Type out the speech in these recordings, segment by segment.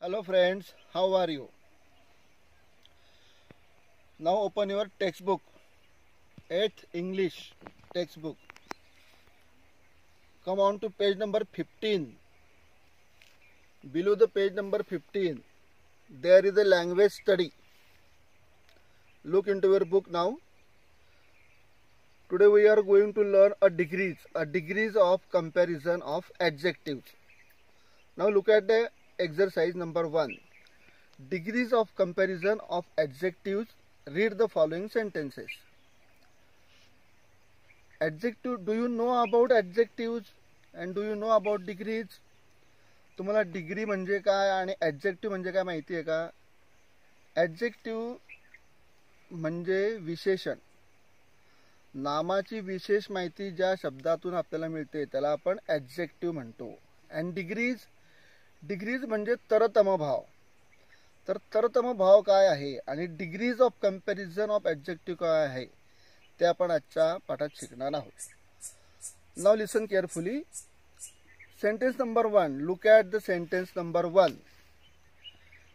Hello friends, how are you? Now open your textbook, 8th English textbook. Come on to page number 15. Below the page number 15, there is a language study. Look into your book now. Today we are going to learn a degrees, a degrees of comparison of adjectives. Now look at the exercise number one degrees of comparison of adjective read the following sentences adjective do you know about adjectives and do you know about degrees तुम्हाला degree म्हणजे काय आणि ॲग्जेक्टिव्ह म्हणजे काय माहिती आहे का? एग्जेक्टिव्ह म्हणजे विशेषण. नामाची विशेष माहिती ज्या शब्दातून आपल्याला मिळते त्याला आपण एक्जेक्टिव्ह म्हणतो. अँड डिग्रीज डिग्रीज म्हणजे तरतम भाव. तर तरतम भाव काय आहे? आणि degrees of comparison of adjective काय आहे? ते आपण आजच्या पाठात शिकणार आहोत. Now listen carefully sentence number one look at the sentence number one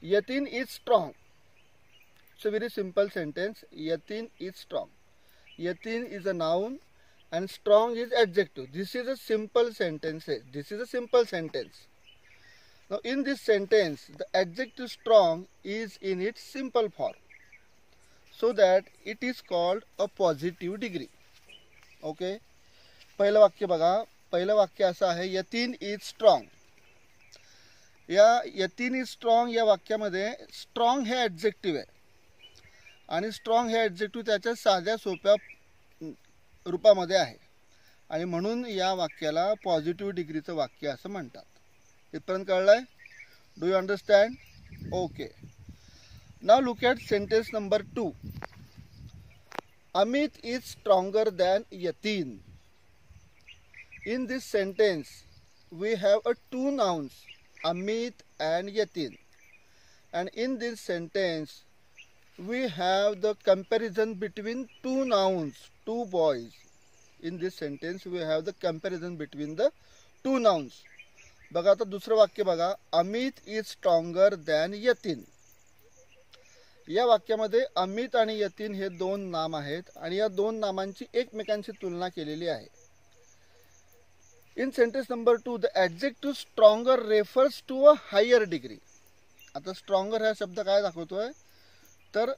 Yatin is strong it's a very simple sentence Yatin is strong Yatin is a noun and strong is objective this is a simple sentence this is a simple sentence Now, in this sentence, the adjective strong is in its simple form. So that it is called a positive degree. Okay पहिलं वाक्य बघा. पहिलं वाक्य असं आहे Yatin is strong या Yatin is strong या वाक्यामध्ये स्ट्रॉंग हे ॲडजेक्टिव्ह आहे. आणि स्ट्रॉंग हे ॲडजेक्टिव्ह त्याच्या साध्या सोप्या रूपामध्ये आहे. आणि म्हणून या वाक्याला पॉझिटिव्ह डिग्रीचं वाक्य असं म्हणतात. इथपर्यंत कळलंय do you understand okay now look at sentence number two Amit is stronger than Yatin in this sentence we have a two nouns Amit and Yatin and in this sentence we have the comparison between two nouns, two boys. In this sentence, we have the comparison between the two nouns. बघा आता दुसरं वाक्य बघा. Amit is stronger than Yatin. या वाक्यामध्ये अमित आणि यतीन हे दोन नाम आहेत आणि या दोन नामांची एकमेकांशी तुलना केलेली आहे. In sentence number two the adjective stronger refers to a higher degree आता स्ट्रॉंगर हा शब्द काय दाखवतोय? तर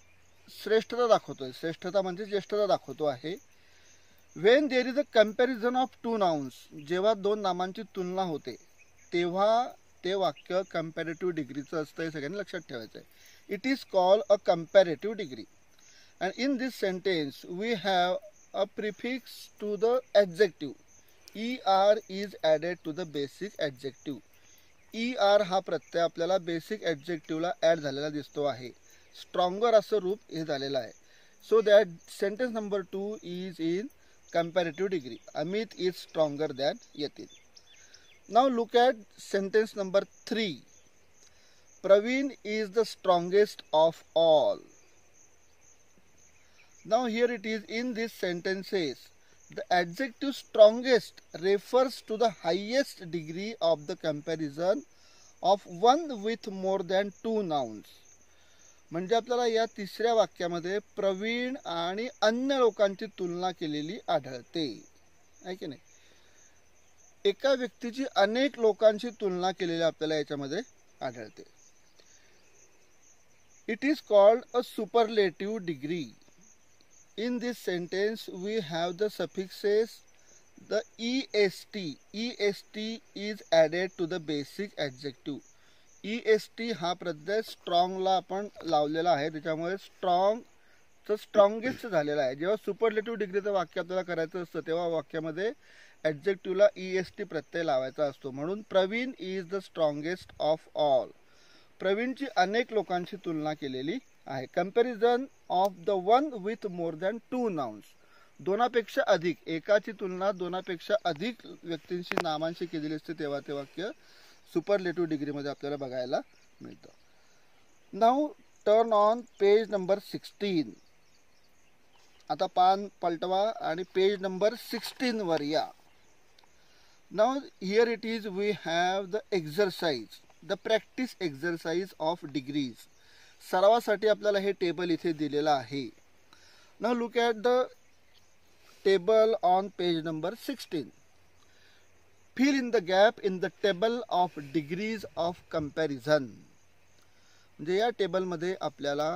श्रेष्ठता दाखवतोय. श्रेष्ठता म्हणजे ज्येष्ठता दाखवतो आहे. When there is a comparison of two nouns जेव्हा दोन नामांची तुलना होते तेव्हा ते वाक्य कम्पॅरेटिव्ह डिग्रीचं असतं हे सगळ्यांनी लक्षात ठेवायचं आहे it is call a comparative degree and in this sentence we have a prefix to the adjective E R is added to the basic adjective E R हा प्रत्यय आपल्याला बेसिक ॲडजेक्टिव्हला ॲड झालेला दिसतो आहे. स्ट्रॉंगर असं रूप हे झालेलं आहे. So that sentence number two is in comparative degree Amit is stronger than Yatin now look at sentence number three Pravin is the strongest of all now here it is in this sentences the adjective strongest refers to the highest degree of the comparison of one with more than two nouns म्हणजे आपल्याला या तिसऱ्या वाक्यामध्ये प्रवीण आणि अन्य लोकांची तुलना केलेली आढळते. आहे की नाही? एका व्यक्तीची अनेक लोकांशी तुलना केलेली आपल्याला याच्यामध्ये आढळते. It is called a superlative degree in this sentence we have the suffixes the E S T E S T is added to the basic adjective E S T हा प्रत्यय स्ट्रॉंगला आपण लावलेला आहे. त्याच्यामुळे स्ट्रॉंगचं स्ट्रॉंगेस्ट झालेला आहे. जेव्हा सुपरलेटिव्ह डिग्रीचं वाक्य आपल्याला करायचं असतं तेव्हा वाक्यामध्ये ॲडजेक्टिव्हला ई एस टी प्रत्यय लावायचा असतो. म्हणून Pravin is the strongest of all प्रवीणची अनेक लोकांशी तुलना केलेली आहे. Comparison of the one with more than two nouns दोनापेक्षा अधिक. एकाची तुलना दोनापेक्षा अधिक व्यक्तींशी नामांशी केलेली असते तेव्हा ते वाक्य सुपरलेटिव्ह डिग्रीमध्ये आपल्याला बघायला मिळतं. Now turn on page number sixteen आता पान पलटवा आणि पेज नंबर सिक्स्टीनवर या. Now here it is we have the exercise the practice exercise of degrees सरावासाठी आपल्याला हे टेबल इथे दिलेलं आहे. न look at the table on page number sixteen fill in the gap in the table of degrees of comparison म्हणजे या टेबलमध्ये आपल्याला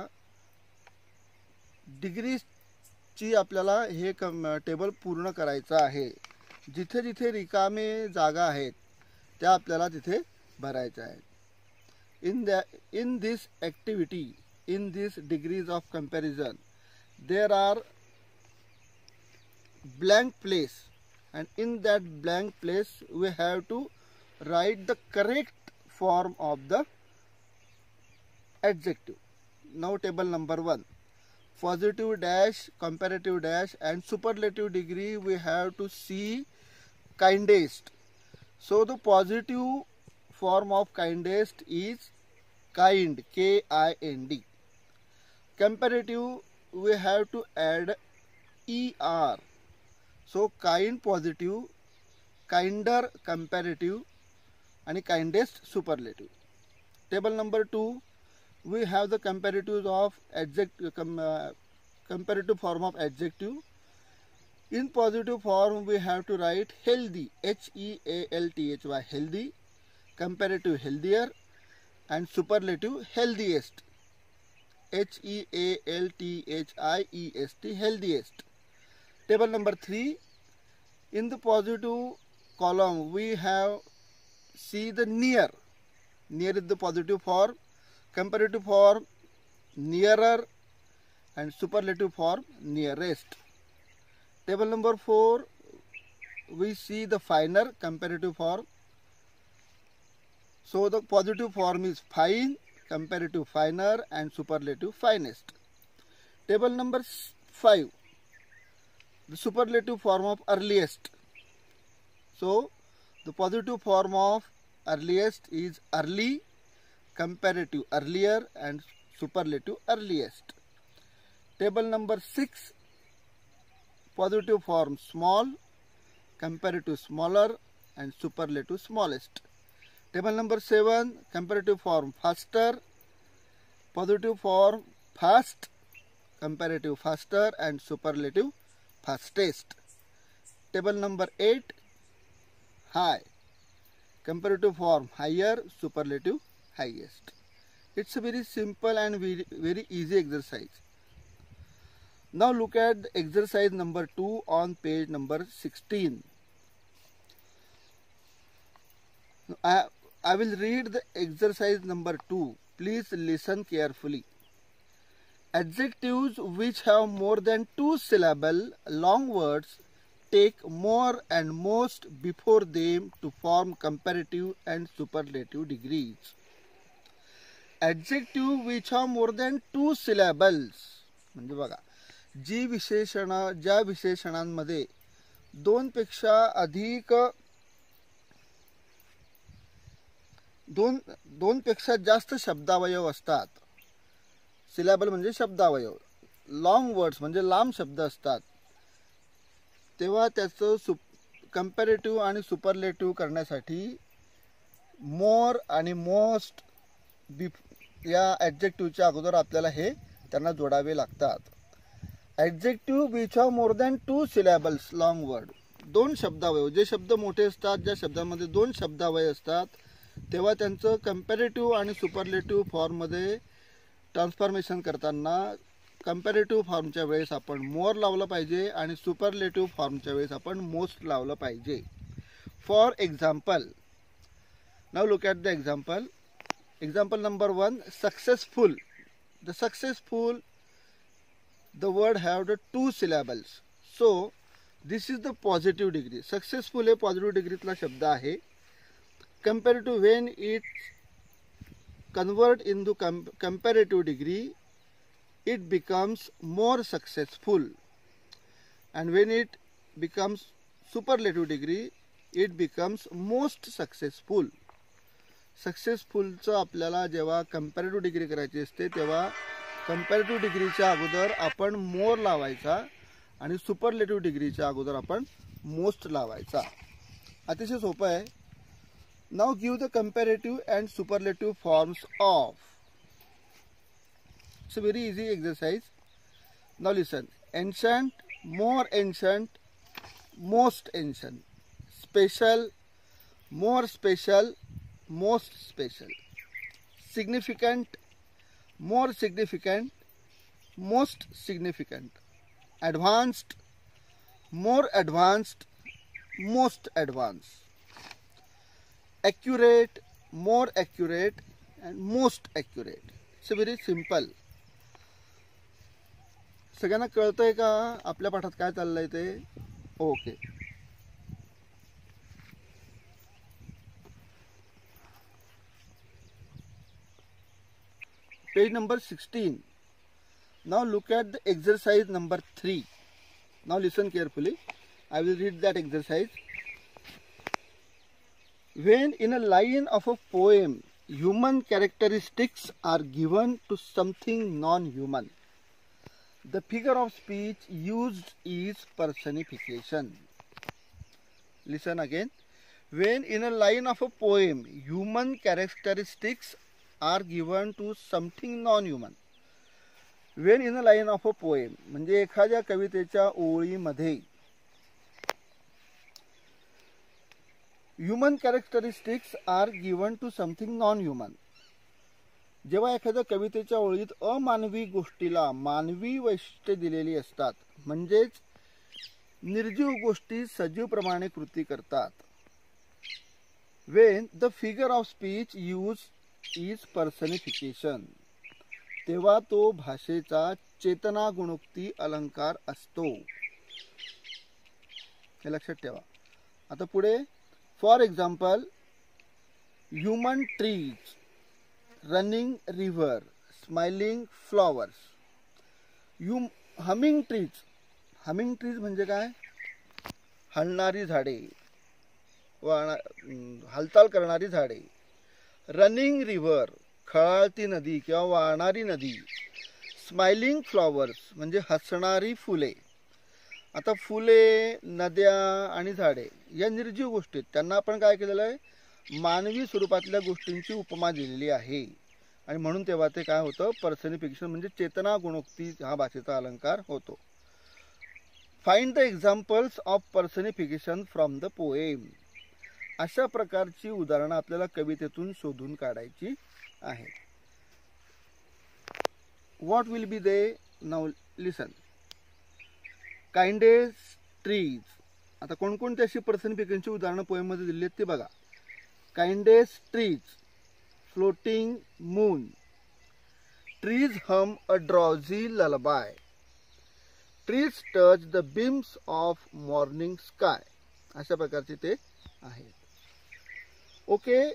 डिग्रीजची आपल्याला हे कम टेबल पूर्ण करायचं आहे. जिथे जिथे रिकामे जागा आहेत त्या आपल्याला तिथे भरायच्या आहेत इन द्या in this activity in this degrees of comparison there are blank place and in that blank place we have to write the correct form of the adjective now table number one positive dash comparative dash and superlative degree we have to see kindest. So the positive form of kindest is kind, K-I-N-D. Comparative, we have to add ER. So kind positive, kinder comparative and kindest superlative. Table number 2, we have the comparatives of adjective, com, uh, comparative form of adjective in positive form we have to write healthy h e a l t h y healthy comparative healthier and superlative healthiest h e a l t h i e s t healthiest Table number 3. In the positive column, we have see the near. Near is the positive form, comparative form, nearer, and superlative form, nearest. Table number 4, we see the finer, comparative form. So the positive form is fine, comparative finer, and superlative finest. Table number 5 the superlative form of earliest. So, the positive form of earliest is early, comparative earlier and superlative earliest. Table number 6, positive form small, comparative smaller and superlative smallest. Table number 7, comparative form faster, positive form fast, comparative faster and superlative fastest. Table number 8 high. Comparative form higher, superlative highest. It's a very simple and very, very easy exercise. Now look at exercise number 2 on page number 16. I, I will read the exercise number 2. Please listen carefully. Adjectives which have more than two syllable long words take more and most before them to form comparative and superlative degrees. Adjective which have more than two syllables म्हणजे बघा जी विशेषण ज्या विशेषणांमध्ये दोनपेक्षा अधिक दोन दोनपेक्षा जास्त शब्दावयव असतात. सिलॅबल म्हणजे शब्दावयव. लॉंग वर्ड्स म्हणजे लांब शब्द असतात. तेव्हा त्याचं सुप कम्पॅरेटिव्ह आणि सुपरलेटिव्ह करण्यासाठी मोर आणि मोस्ट बिफ या ॲडजेक्टिव्हच्या अगोदर आपल्याला हे त्यांना जोडावे लागतात. Adjective which of more than two syllables long word दोन शब्दावय. जे शब्द मोठे असतात ज्या शब्दामध्ये दोन शब्दावय असतात तेव्हा त्यांचं कम्पॅरेटिव्ह आणि सुपरलेटिव्ह फॉर्ममध्ये ट्रान्सफॉर्मेशन करताना कम्पॅरेटिव्ह फॉर्मच्या वेळेस आपण मोर लावलं पाहिजे आणि सुपरलेटिव्ह फॉर्मच्या वेळेस आपण मोस्ट लावलं पाहिजे. For example now look at the example example number one successful the successful the word have the two syllables so this is the positive degree successful हे degree डिग्रीतला शब्द आहे compared to when it convert into com comparative degree, it becomes more successful. And when it becomes superlative degree, it becomes most successful. सक्सेसफुलचं आपल्याला जेव्हा comparative degree करायची असते तेव्हा comparative डिग्रीच्या अगोदर आपण मोर लावायचा आणि सुपरलेटिव्ह डिग्रीच्या अगोदर आपण मोस्ट लावायचा. अतिशय सोपं आहे. Now give the comparative and superlative forms of it's very easy exercise now listen ancient more ancient most ancient special more special most special significant more significant, most significant, advanced, more advanced, most advanced, accurate, more accurate, and most accurate. It's very simple. सगळ्यांना कळतंय का आपल्या पाठात काय चाललंय ते okay page number 16 now look at the exercise number 3 now listen carefully. I will read that exercise. When in a line of a poem human characteristics are given to something non-human. The figure of speech used is personification. Listen again. When in a line of a poem human characteristics are given to something non human. When in a line of a poem म्हणजे एखाद्या कवितेच्या ओळीमध्ये human characteristics are given to something non human. जेव्हा एखाद्या कवितेच्या ओळीत अमानवी गोष्टीला मानवी वैशिष्ट्ये दिलेली असतात म्हणजेच निर्जीव गोष्टी सजीवप्रमाणे कृती करतात. When the figure of speech use is personification तेव्हा तो भाषेचा चेतना गुणोक्ती अलंकार असतो. हे लक्षात ठेवा. आता पुढे for example human trees running river smiling flowers hum humming trees humming trees म्हणजे काय? हलणारी झाडे. हालचाल करणारी झाडे. रनिंग रिव्हर खळाळती नदी किंवा वाहणारी नदी. स्माइलिंग फ्लॉवर्स म्हणजे हसणारी फुले. आता फुले नद्या आणि झाडे या निर्जीव गोष्टी आहेत. त्यांना आपण काय केलेलं आहे? मानवी स्वरूपातल्या गोष्टींची उपमा दिलेली आहे. आणि म्हणून तेव्हा ते काय होतं? पर्सनिफिकेशन म्हणजे चेतना गुणोक्ती हा भाषेचा अलंकार होतो. Find the examples of personification from the poem अशा प्रकारची उदाहरणं आपल्याला कवितेतून शोधून काढायची आहेत. What will be they now listen kindest trees आता कोणकोणती अशी पर्सन पिकांची उदाहरणं पोएममध्ये दिली आहेत ते बघा. Kindest trees floating moon trees hum a drowsy lullaby trees touch the beams of morning sky अशा प्रकारचे ते आहेत. okay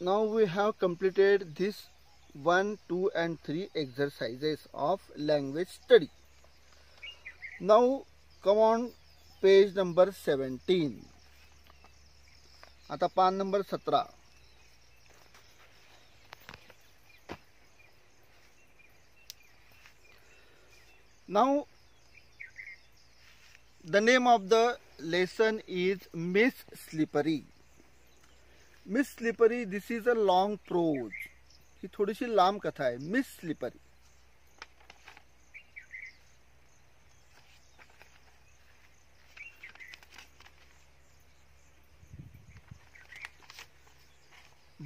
now we have completed this 1 2 and 3 exercises of language study now come on page number 17 आता पान number 17 now the name of the lesson is miss slippery Miss Slippery this is a long prose ही थोडीशी लांब कथा आहे Miss Slippery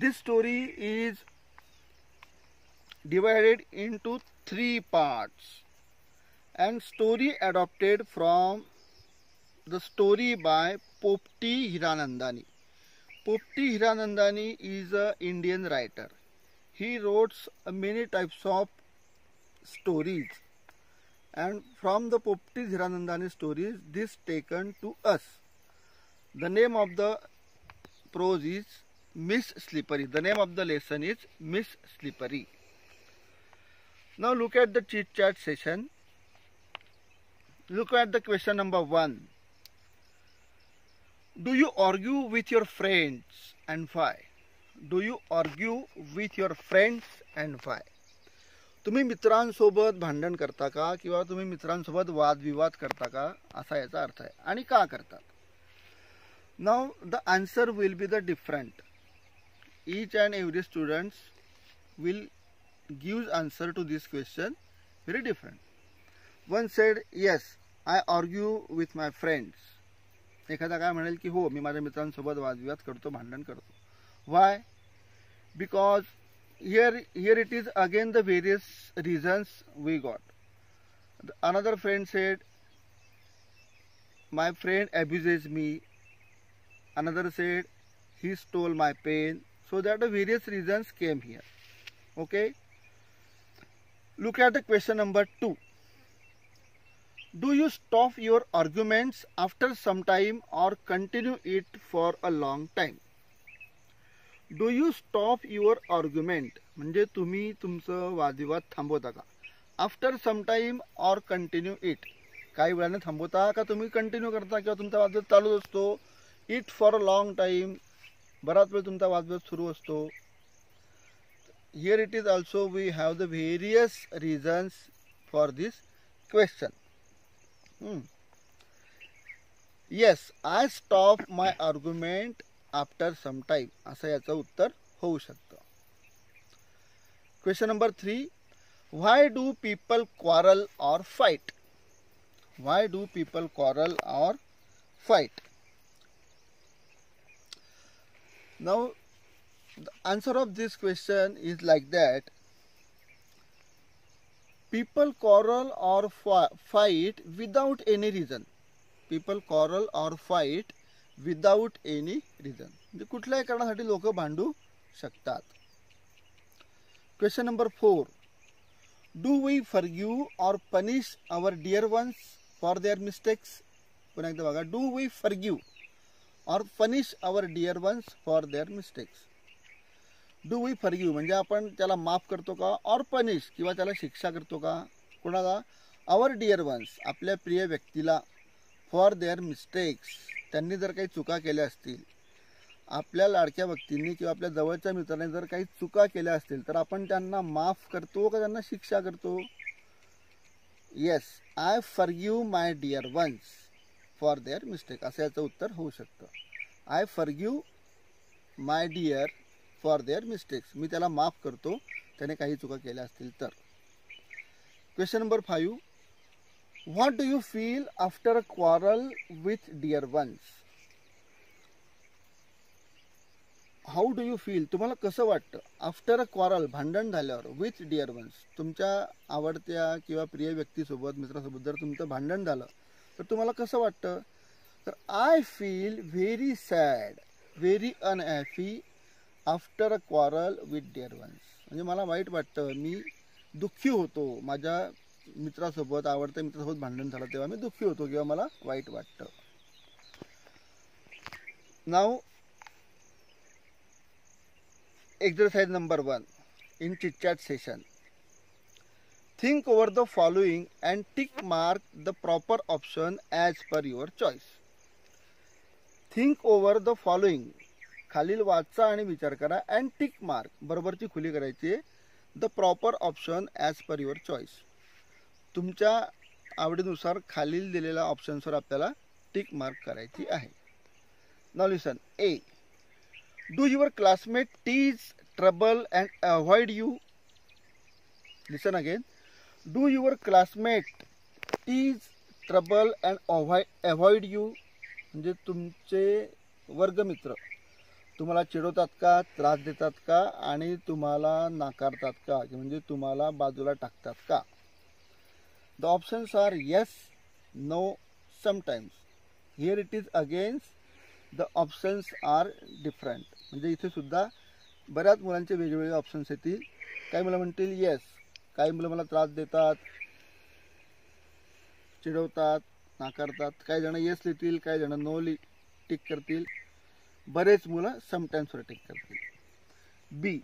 this story is divided into three parts and story adopted from the story by Popti Hiranandani. Popti Hiranandani is an Indian writer. He wrote many types of stories and from the Popti Hiranandani stories this taken to us. The name of the prose is Miss Slippery. The name of the lesson is Miss Slippery. Now look at the chit chat session. Look at the question number one. Do you argue with your friends and why do you argue with your friends and why तुम्ही मित्रांसोबत भांडण करता का किंवा तुम्ही मित्रांसोबत वादविवाद करता का? असा याचा अर्थ आहे. आणि का करतात? Now the answer will be the different each and every students will gives answer to this question very different one said yes I argue with my friends एखादा काय म्हणेल की हो मी माझ्या मित्रांसोबत वादविवाद करतो भांडण करतो. Why because here here it is again the various reasons we got another friend said my friend abuses me another said he stole my pen so that a various reasons came here okay look at the question number two do you stop your arguments after some time or continue it for a long time? Do you stop your argument म्हणजे तुम्ही तुमचं वादविवाद थांबवता का? After some time or continue it काही वेळाने थांबवता का तुम्ही कंटिन्यू करता किंवा तुमचा वादविवाद चालूच असतो? It for a long time बराच वेळ तुमचा वादविवाद सुरू असतो. Here it is also we have the various reasons for this question yes I stop my argument after some time असं याचं उत्तर होऊ शकतं. Question number three why do people quarrel or fight why do people quarrel or fight now the answer of this question is like that people quarrel or fight without any reason. People quarrel or fight without any reason म्हणजे कुठल्याही कारणासाठी लोक भांडू शकतात. Question number four do we forgive or punish our dear ones for their mistakes पुन्हा एकदा बघा. Do we forgive or punish our dear ones for their mistakes do we forgive म्हणजे आपण त्याला माफ करतो का? ऑर पनिश किंवा त्याला शिक्षा करतो का? कोणाला? आवर डिअर वन्स आपल्या प्रिय व्यक्तीला फॉर देअर मिस्टेक्स त्यांनी जर काही चुका केल्या असतील आपल्या लाडक्या व्यक्तींनी किंवा आपल्या जवळच्या मित्राने जर काही चुका केल्या असतील तर आपण त्यांना माफ करतो का? त्यांना शिक्षा करतो? Yes I forgive my dear ones for their mistake असं याचं उत्तर होऊ शकतं. I forgive my dear for their mistakes मी त्याला माफ करतो. त्याने काही चुका केल्या असतील तर. Question number five what do you feel after a quarrel with dear ones how do you feel तुम्हाला कसं वाटतं? आफ्टर अ क्वारल भांडण झाल्यावर विथ डिअर वन्स तुमच्या आवडत्या किंवा प्रिय व्यक्तीसोबत मित्रासोबत जर तुमचं भांडण झालं तर तुम्हाला कसं वाटतं? तर I feel very sad very unhappy after a quarrel with dear ones म्हणजे मला वाईट वाटतं मी दुःखी होतो. माझ्या मित्रासोबत आवडत्या मित्रासोबत भांडण झालं तेव्हा मी दुःखी होतो किंवा मला वाईट वाटतं. Now exercise number one in chitchat session think over the following and tick mark the proper option as per your choice think over the following खालील वाचा आणि विचार करा. अँड टिक मार्क बरोबरची खुली करायची. The proper option as per your choice तुमच्या आवडीनुसार खालील दिलेल्या ऑप्शन्सवर आपल्याला टिक मार्क करायची आहे. Now listen A Do classmate tease trouble and and you you? Again do Do classmate tease trouble and and avoid you म्हणजे तुमचे वर्गमित्र. तुम्हाला चिडवतात का? त्रास देतात का? आणि तुम्हाला नाकारतात का? म्हणजे तुम्हाला बाजूला टाकतात का? The options are yes no sometimes here it is against the options are different म्हणजे इथे सुद्धा बऱ्याच मुलांचे वेगवेगळे ऑप्शन्स येतील. काही मुलं म्हणतील येस काही मुलं मला त्रास देतात चिडवतात नाकारतात. काही जण येस लिहितील काही जण नो लि टिक करतील. बरेच मुलं समटाईम्सवर टिक करतील. B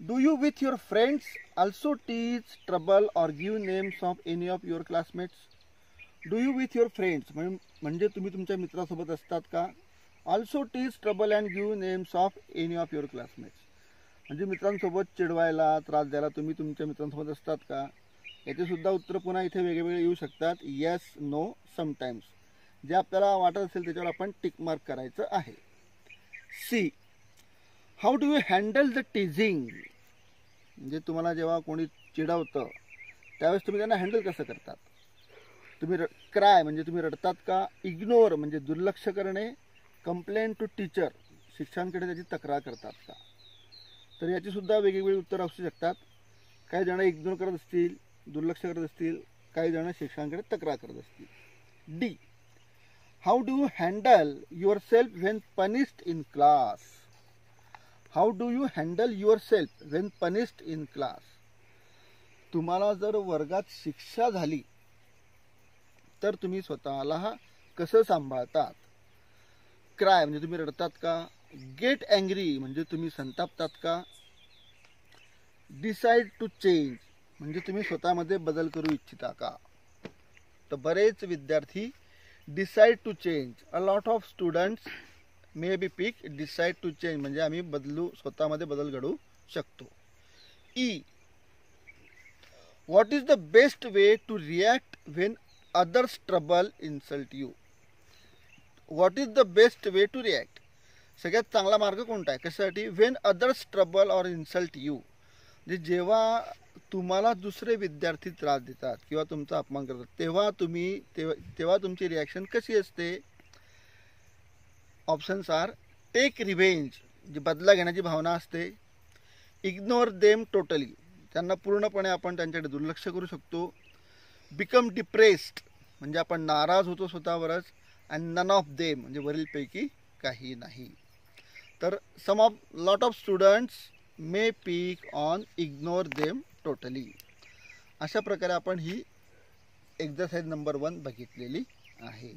do you with your friends also tease trouble or give names of any of your classmates do you with your friends म्हणजे तुम्ही तुमच्या मित्रासोबत असतात का? Also tease trouble and give names of any of your classmates म्हणजे मित्रांसोबत चिडवायला त्रास द्यायला तुम्ही तुमच्या मित्रांसोबत असतात का? याचेसुद्धा उत्तर पुन्हा इथे वेगवेगळे येऊ शकतात. येस नो समटाईम्स जे आपल्याला वाटत असेल त्याच्यावर आपण टिक मार्क करायचं आहे. C how do you handle the teasing म्हणजे तुम्हाला जेव्हा कोणी चिडवतं त्यावेळेस तुम्ही त्यांना हँडल कसं करतात? तुम्ही र क्राय म्हणजे तुम्ही रडतात का? इग्नोर म्हणजे दुर्लक्ष करणे कंप्लेंट टू टीचर शिक्षकांकडे त्याची तक्रार करतात का? तर याचीसुद्धा वेगवेगळी उत्तरं असू शकतात. काही जण इग्नोर करत असतील दुर्लक्ष करत असतील काही जण शिक्षकांकडे तक्रार करत असतील. D How do you handle yourself when punished in class how do you handle yourself when punished in class तुम्हाला जर वर्गात शिक्षा झाली तर तुम्ही स्वतःला कसं सांभाळतात? क्राय म्हणजे तुम्ही रडतात का? गेट अँग्री म्हणजे तुम्ही संतापतात का? डिसाईड टू चेंज म्हणजे तुम्ही स्वतःमध्ये बदल करू इच्छिता का? तर बरेच विद्यार्थी decide to change a lot of students may be pick decide to change म्हणजे आम्ही बदलू स्वतःमध्ये बदल घडवू शकतो. E what is the best way to react when others trouble insult you what is the best way to react सगळ्यात चांगला मार्ग कोणता आहे? कशासाठी? When others trouble or insult you जे जेव्हा तुम्हाला दुसरे विद्यार्थी त्रास देतात किंवा तुमचा अपमान करतात तेव्हा तुम्ही तेव्हा तेव्हा तुमची रिॲक्शन कशी असते? ऑप्शन्स आर टेक रिव्हेंज जी बदला घेण्याची भावना असते. इग्नोर देम टोटली त्यांना पूर्णपणे आपण त्यांच्याकडे दुर्लक्ष करू शकतो. बिकम डिप्रेस्ड म्हणजे आपण नाराज होतो स्वतःवरच अँड नन ऑफ देम म्हणजे वरीलपैकी काही नाही. तर some of lot of students may pick on ignore them totally. अशा प्रकारे आपण ही एक्झरसाईज नंबर वन बघितलेली आहे.